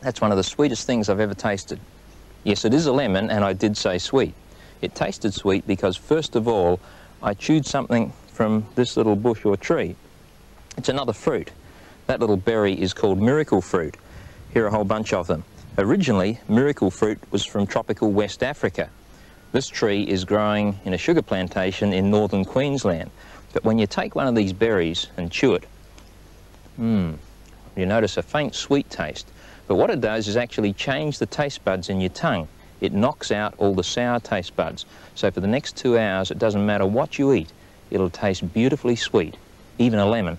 That's one of the sweetest things I've ever tasted. Yes, it is a lemon, and I did say sweet. It tasted sweet because, first of all, I chewed something from this little bush or tree. It's another fruit. That little berry is called miracle fruit. Here are a whole bunch of them. Originally, miracle fruit was from tropical West Africa. This tree is growing in a sugar plantation in northern Queensland. But when you take one of these berries and chew it, mmm, you notice a faint sweet taste. But what it does is actually change the taste buds in your tongue. It knocks out all the sour taste buds. So for the next two hours, it doesn't matter what you eat, it'll taste beautifully sweet, even a lemon.